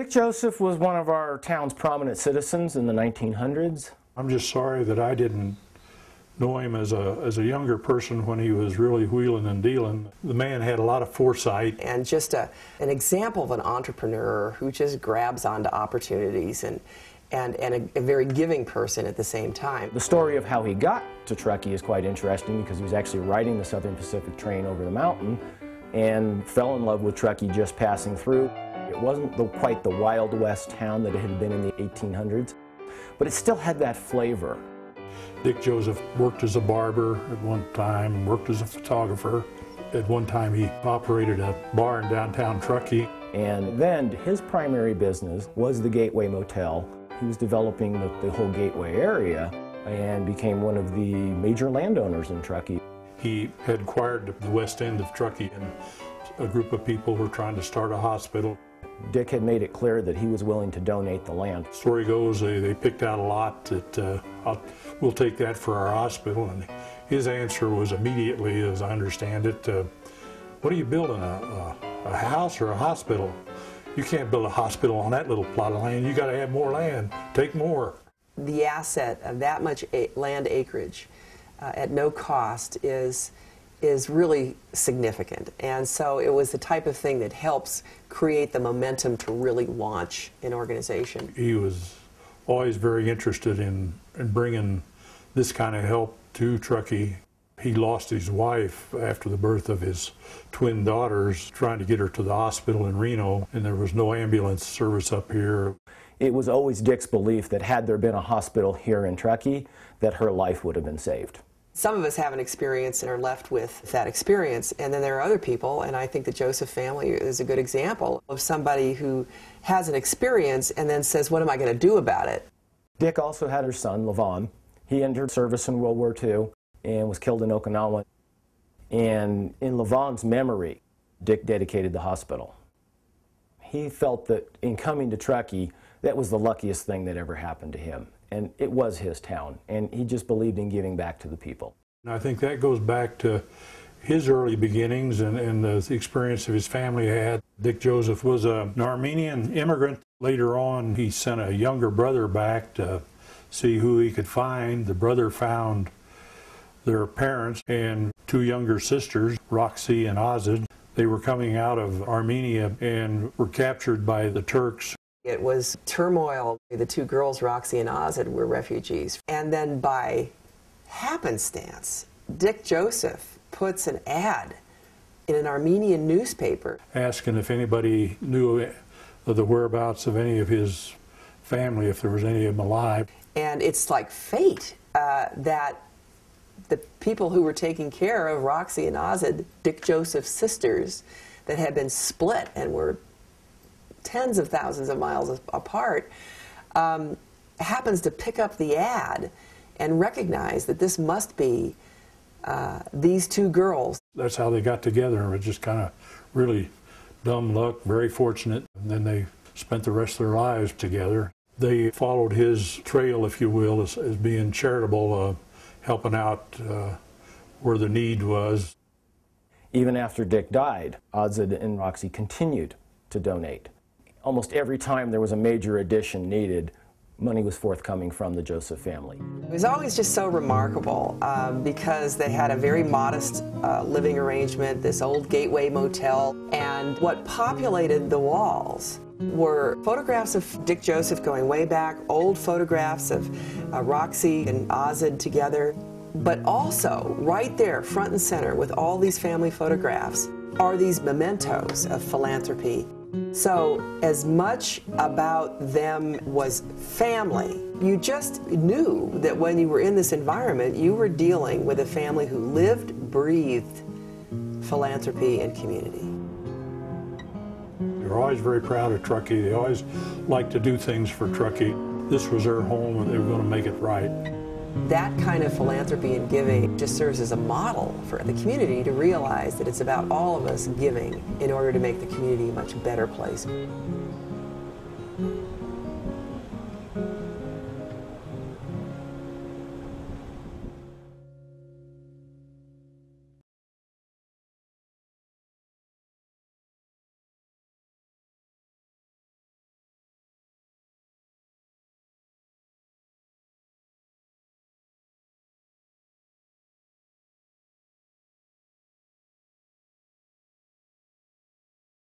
Dick Joseph was one of our town's prominent citizens in the 1900s. I'm just sorry that I didn't know him as a, as a younger person when he was really wheeling and dealing. The man had a lot of foresight. And just a, an example of an entrepreneur who just grabs onto opportunities and, and, and a, a very giving person at the same time. The story of how he got to Truckee is quite interesting because he was actually riding the Southern Pacific train over the mountain and fell in love with Truckee just passing through. It wasn't the, quite the Wild West town that it had been in the 1800s, but it still had that flavor. Dick Joseph worked as a barber at one time, worked as a photographer. At one time he operated a bar in downtown Truckee. And then his primary business was the Gateway Motel. He was developing the, the whole Gateway area and became one of the major landowners in Truckee. He had acquired the west end of Truckee and a group of people were trying to start a hospital. Dick had made it clear that he was willing to donate the land. Story goes they, they picked out a lot that uh, we'll take that for our hospital. And his answer was immediately, as I understand it, uh, what are you building, a, a, a, house or a hospital? You can't build a hospital on that little plot of land. You got to have more land. Take more. The asset of that much land acreage uh, at no cost is is really significant. And so it was the type of thing that helps create the momentum to really launch an organization. He was always very interested in, in bringing this kind of help to Truckee. He lost his wife after the birth of his twin daughters, trying to get her to the hospital in Reno, and there was no ambulance service up here. It was always Dick's belief that had there been a hospital here in Truckee, that her life would have been saved. Some of us have an experience and are left with that experience, and then there are other people, and I think the Joseph family is a good example of somebody who has an experience and then says, What am I going to do about it? Dick also had her son, Levon. He entered service in World War II and was killed in Okinawa. And in Levon's memory, Dick dedicated the hospital. He felt that in coming to Truckee, that was the luckiest thing that ever happened to him and it was his town, and he just believed in giving back to the people. I think that goes back to his early beginnings and, and the experience of his family had. Dick Joseph was a, an Armenian immigrant. Later on, he sent a younger brother back to see who he could find. The brother found their parents and two younger sisters, Roxy and Azad. They were coming out of Armenia and were captured by the Turks it was turmoil. The two girls, Roxy and Azad, were refugees. And then by happenstance, Dick Joseph puts an ad in an Armenian newspaper. Asking if anybody knew of the whereabouts of any of his family, if there was any of them alive. And it's like fate uh, that the people who were taking care of Roxy and Azad, Dick Joseph's sisters, that had been split and were tens of thousands of miles apart, um, happens to pick up the ad and recognize that this must be uh, these two girls. That's how they got together. It was just kind of really dumb luck, very fortunate. And then they spent the rest of their lives together. They followed his trail, if you will, as, as being charitable, uh, helping out uh, where the need was. Even after Dick died, Azad and Roxy continued to donate almost every time there was a major addition needed, money was forthcoming from the Joseph family. It was always just so remarkable um, because they had a very modest uh, living arrangement, this old gateway motel, and what populated the walls were photographs of Dick Joseph going way back, old photographs of uh, Roxy and Azad together, but also right there, front and center, with all these family photographs, are these mementos of philanthropy so, as much about them was family. You just knew that when you were in this environment, you were dealing with a family who lived, breathed philanthropy and community. They were always very proud of Truckee. They always liked to do things for Truckee. This was their home and they were going to make it right. That kind of philanthropy and giving just serves as a model for the community to realize that it's about all of us giving in order to make the community a much better place.